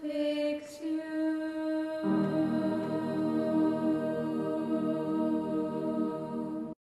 fez.